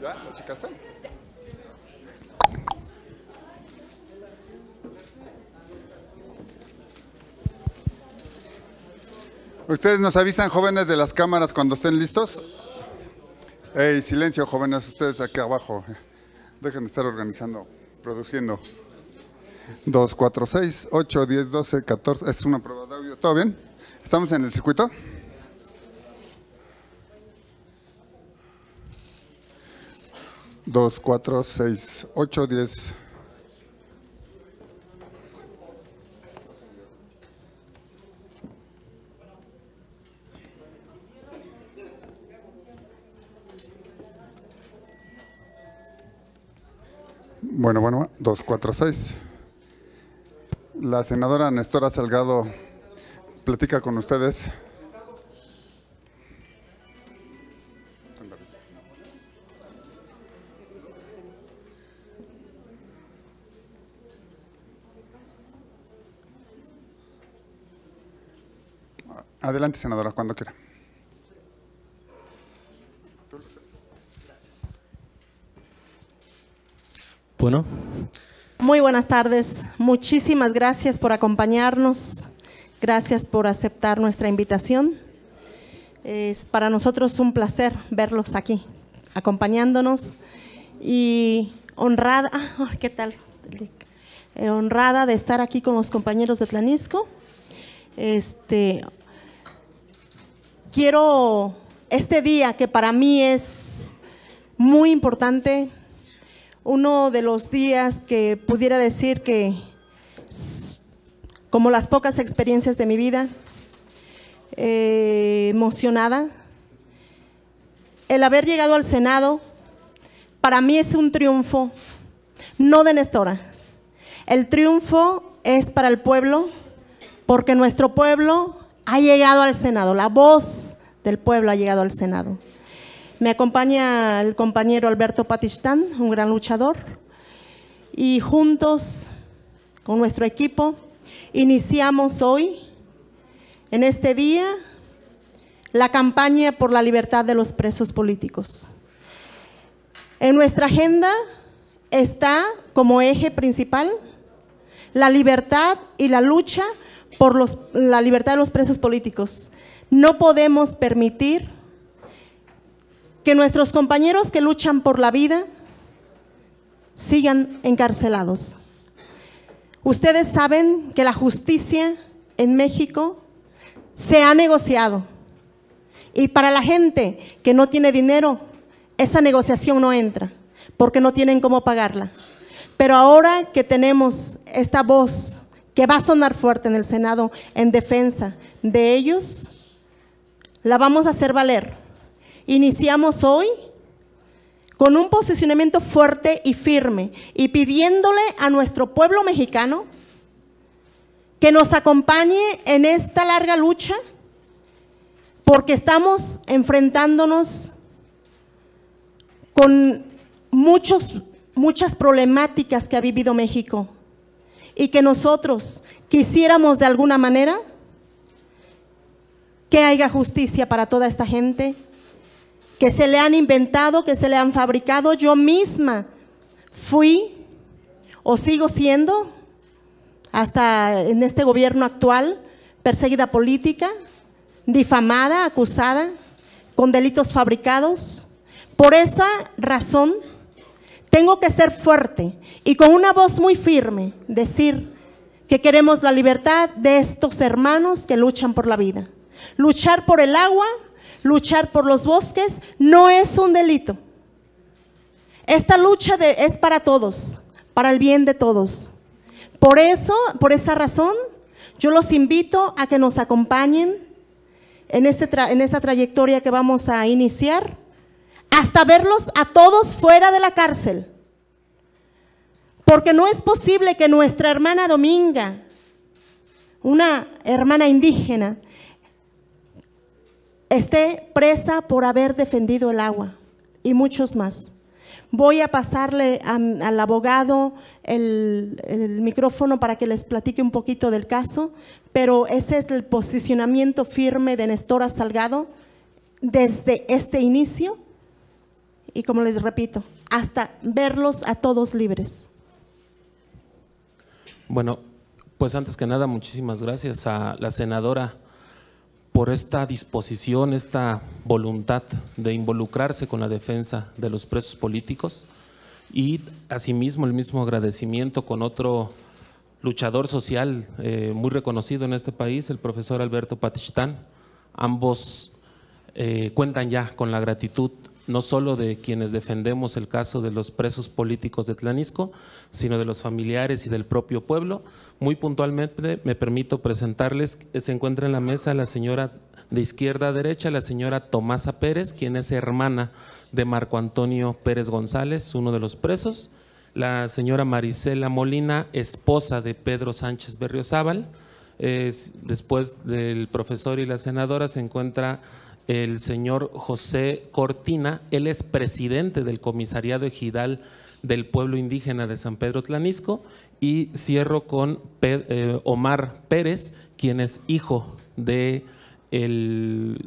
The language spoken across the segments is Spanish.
¿Ya? ¿Ustedes nos avisan, jóvenes, de las cámaras cuando estén listos? Ey, silencio, jóvenes, ustedes aquí abajo. Dejen de estar organizando, produciendo. 2, 4, 6, 8, 10, 12, 14. Es una prueba de audio. ¿Todo bien? ¿Estamos en el circuito? Dos, cuatro, seis, ocho, diez. Bueno, bueno, dos, cuatro, seis. La senadora Nestora Salgado platica con ustedes. Adelante, senadora, cuando quiera. Bueno, Muy buenas tardes. Muchísimas gracias por acompañarnos. Gracias por aceptar nuestra invitación. Es para nosotros un placer verlos aquí, acompañándonos y honrada, ah, ¿qué tal? Eh, honrada de estar aquí con los compañeros de Tlanisco. Este, quiero este día que para mí es muy importante, uno de los días que pudiera decir que, como las pocas experiencias de mi vida, eh, emocionada. El haber llegado al Senado, para mí es un triunfo, no de Nestora. El triunfo es para el pueblo, porque nuestro pueblo ha llegado al Senado, la voz del pueblo ha llegado al Senado. Me acompaña el compañero Alberto Patistán, un gran luchador, y juntos con nuestro equipo iniciamos hoy, en este día, la campaña por la libertad de los presos políticos. En nuestra agenda está como eje principal la libertad y la lucha por la libertad de los presos políticos. No podemos permitir que nuestros compañeros que luchan por la vida sigan encarcelados. Ustedes saben que la justicia en México se ha negociado y para la gente que no tiene dinero, esa negociación no entra porque no tienen cómo pagarla. Pero ahora que tenemos esta voz que va a sonar fuerte en el Senado en defensa de ellos, la vamos a hacer valer. Iniciamos hoy con un posicionamiento fuerte y firme y pidiéndole a nuestro pueblo mexicano que nos acompañe en esta larga lucha porque estamos enfrentándonos con muchos, muchas problemáticas que ha vivido México y que nosotros quisiéramos de alguna manera que haya justicia para toda esta gente, que se le han inventado, que se le han fabricado. Yo misma fui o sigo siendo, hasta en este gobierno actual, perseguida política, difamada, acusada, con delitos fabricados. Por esa razón, tengo que ser fuerte y con una voz muy firme decir que queremos la libertad de estos hermanos que luchan por la vida. Luchar por el agua, luchar por los bosques, no es un delito. Esta lucha de- es para todos, para el bien de todos. Por eso, por esa razón, yo los invito a que nos acompañen en, este tra- en esta trayectoria que vamos a iniciar, hasta verlos a todos fuera de la cárcel. Porque no es posible que nuestra hermana Dominga, una hermana indígena, esté presa por haber defendido el agua y muchos más. Voy a pasarle a- al abogado el, el micrófono para que les platique un poquito del caso, pero ese es el posicionamiento firme de Nestora Salgado desde este inicio y como les repito, hasta verlos a todos libres. Bueno, pues antes que nada, muchísimas gracias a la senadora por esta disposición, esta voluntad de involucrarse con la defensa de los presos políticos y asimismo el mismo agradecimiento con otro luchador social eh, muy reconocido en este país, el profesor Alberto Patichtán. Ambos eh, cuentan ya con la gratitud no solo de quienes defendemos el caso de los presos políticos de Tlanisco, sino de los familiares y del propio pueblo. Muy puntualmente me permito presentarles, se encuentra en la mesa la señora de izquierda a derecha, la señora Tomasa Pérez, quien es hermana de Marco Antonio Pérez González, uno de los presos, la señora Marisela Molina, esposa de Pedro Sánchez Berriozábal, después del profesor y la senadora se encuentra el señor José Cortina, él es presidente del Comisariado Ejidal del Pueblo Indígena de San Pedro Tlanisco, y cierro con eh, Omar Pérez, quien es hijo de el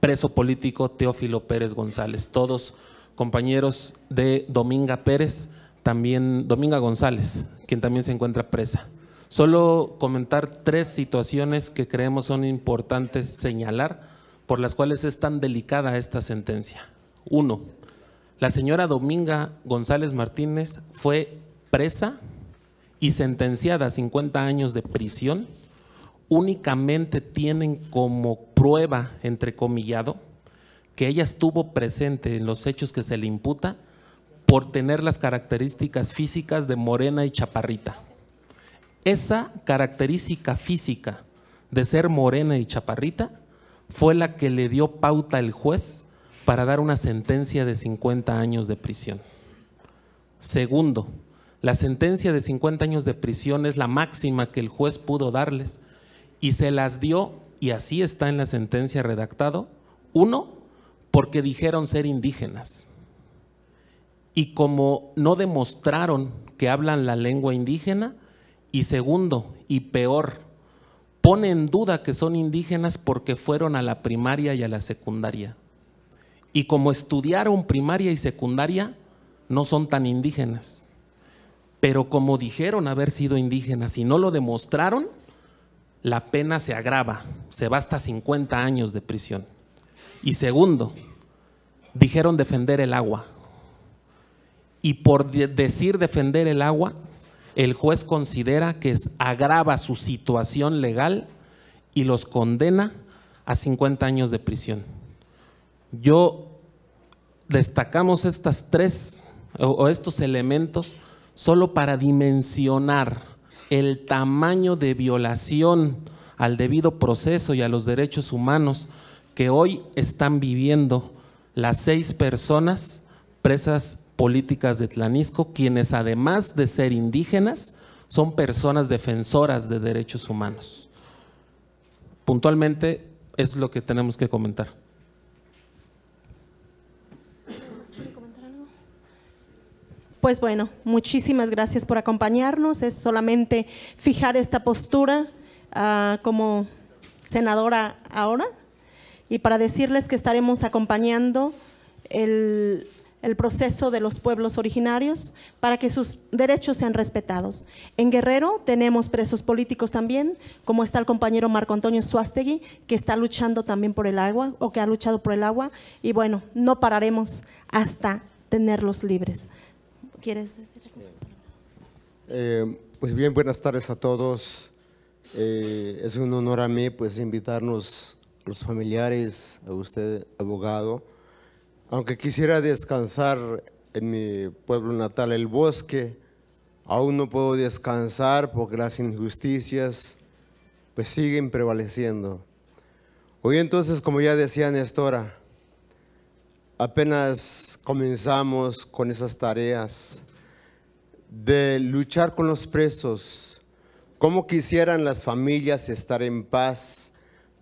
preso político Teófilo Pérez González, todos compañeros de Dominga Pérez, también Dominga González, quien también se encuentra presa. Solo comentar tres situaciones que creemos son importantes señalar por las cuales es tan delicada esta sentencia. Uno, la señora Dominga González Martínez fue presa y sentenciada a 50 años de prisión. Únicamente tienen como prueba, entrecomillado, que ella estuvo presente en los hechos que se le imputa por tener las características físicas de morena y chaparrita. Esa característica física de ser morena y chaparrita fue la que le dio pauta al juez para dar una sentencia de 50 años de prisión. Segundo, la sentencia de 50 años de prisión es la máxima que el juez pudo darles y se las dio, y así está en la sentencia redactado, uno, porque dijeron ser indígenas. Y como no demostraron que hablan la lengua indígena, y segundo, y peor, pone en duda que son indígenas porque fueron a la primaria y a la secundaria. Y como estudiaron primaria y secundaria, no son tan indígenas. Pero como dijeron haber sido indígenas y no lo demostraron, la pena se agrava, se va hasta 50 años de prisión. Y segundo, dijeron defender el agua. Y por decir defender el agua, el juez considera que agrava su situación legal y los condena a 50 años de prisión. Yo destacamos estas tres o estos elementos solo para dimensionar el tamaño de violación al debido proceso y a los derechos humanos que hoy están viviendo las seis personas presas políticas de Tlanisco, quienes además de ser indígenas, son personas defensoras de derechos humanos. Puntualmente es lo que tenemos que comentar. Pues bueno, muchísimas gracias por acompañarnos. Es solamente fijar esta postura ah, como senadora ahora y para decirles que estaremos acompañando el el proceso de los pueblos originarios para que sus derechos sean respetados. En Guerrero tenemos presos políticos también, como está el compañero Marco Antonio Suástegui, que está luchando también por el agua o que ha luchado por el agua. Y bueno, no pararemos hasta tenerlos libres. ¿Quieres decir? Eh, pues bien, buenas tardes a todos. Eh, es un honor a mí pues invitarnos los familiares, a usted, abogado, aunque quisiera descansar en mi pueblo natal, el bosque, aún no puedo descansar porque las injusticias pues siguen prevaleciendo. Hoy entonces, como ya decía Nestora, apenas comenzamos con esas tareas de luchar con los presos, cómo quisieran las familias estar en paz,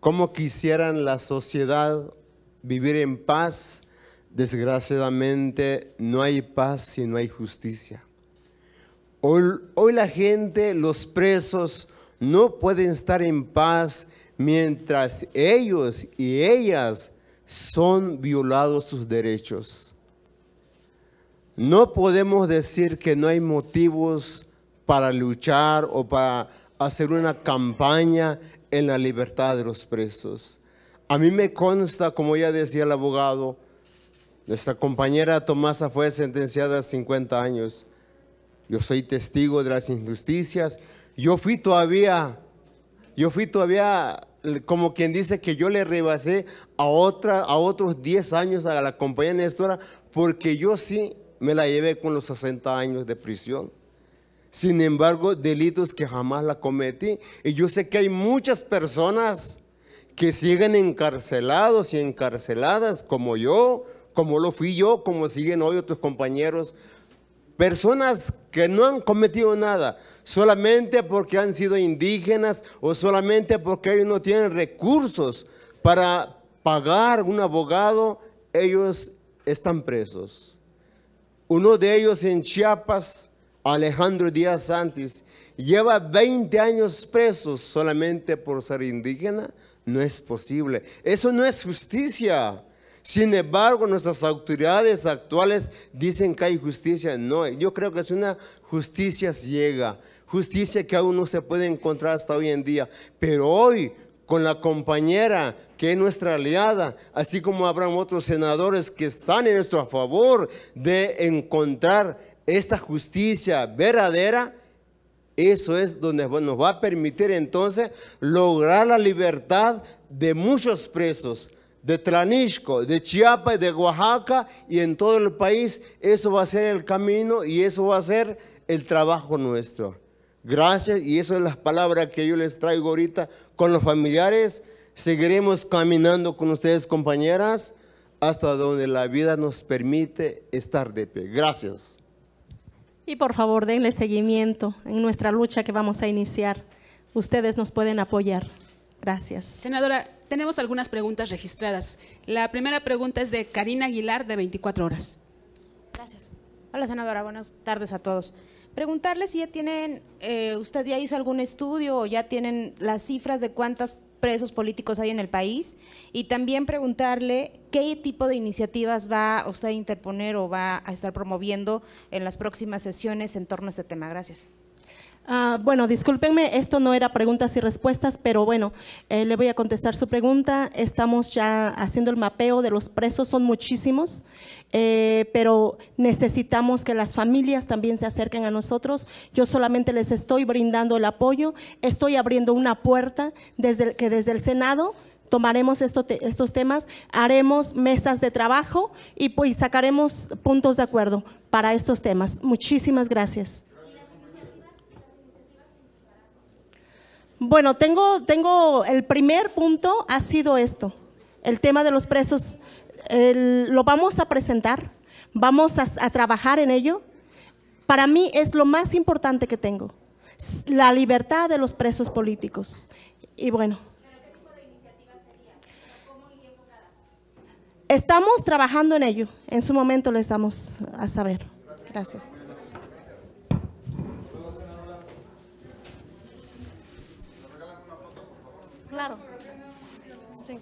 cómo quisieran la sociedad vivir en paz Desgraciadamente no hay paz si no hay justicia. Hoy, la gente, los presos, no pueden estar en paz mientras ellos y ellas son violados sus derechos. no podemos decir que no hay motivos para luchar o para hacer una campaña en la libertad de los presos. A mí me consta, como ya decía el abogado, nuestra compañera Tomasa fue sentenciada a 50 años. Yo soy testigo de las injusticias. Yo fui todavía, yo fui todavía como quien dice que yo le rebasé a, otra, a otros 10 años a la compañera Nestora porque yo sí me la llevé con los 60 años de prisión. Sin embargo, delitos que jamás la cometí. Y yo sé que hay muchas personas que siguen encarcelados y encarceladas como yo, como lo fui yo, como siguen hoy otros compañeros. Personas que no han cometido nada, solamente porque han sido indígenas o solamente porque ellos no tienen recursos para pagar un abogado, ellos están presos. Uno de ellos en Chiapas Alejandro Díaz Santis lleva 20 años preso solamente por ser indígena, no es posible. Eso no es justicia. Sin embargo, nuestras autoridades actuales dicen que hay justicia. No, yo creo que es una justicia ciega, justicia que aún no se puede encontrar hasta hoy en día. Pero hoy, con la compañera que es nuestra aliada, así como habrán otros senadores que están en nuestro favor de encontrar esta justicia verdadera, eso es donde nos va a permitir entonces lograr la libertad de muchos presos, de Tlanisco, de Chiapas, de Oaxaca y en todo el país. Eso va a ser el camino y eso va a ser el trabajo nuestro. Gracias y eso es las palabras que yo les traigo ahorita con los familiares. Seguiremos caminando con ustedes, compañeras, hasta donde la vida nos permite estar de pie. Gracias. Y por favor, denle seguimiento en nuestra lucha que vamos a iniciar. Ustedes nos pueden apoyar. Gracias. Senadora, tenemos algunas preguntas registradas. La primera pregunta es de Karina Aguilar, de 24 horas. Gracias. Hola, senadora. Buenas tardes a todos. Preguntarle si ya tienen, eh, usted ya hizo algún estudio o ya tienen las cifras de cuántas presos políticos hay en el país y también preguntarle qué tipo de iniciativas va usted a interponer o va a estar promoviendo en las próximas sesiones en torno a este tema. Gracias. Ah, bueno, discúlpenme, esto no era preguntas y respuestas, pero bueno, eh, le voy a contestar su pregunta. Estamos ya haciendo el mapeo de los presos, son muchísimos, eh, pero necesitamos que las familias también se acerquen a nosotros. Yo solamente les estoy brindando el apoyo, estoy abriendo una puerta desde que desde el Senado tomaremos estos temas, haremos mesas de trabajo y pues sacaremos puntos de acuerdo para estos temas. Muchísimas gracias. Bueno, tengo, tengo, el primer punto ha sido esto, el tema de los presos. lo vamos a presentar, vamos a, trabajar en ello. Para mí es lo más importante que tengo, la libertad de los presos políticos. Y bueno. Estamos trabajando en ello. En su momento lo estamos a saber. Gracias. Claro. Sí.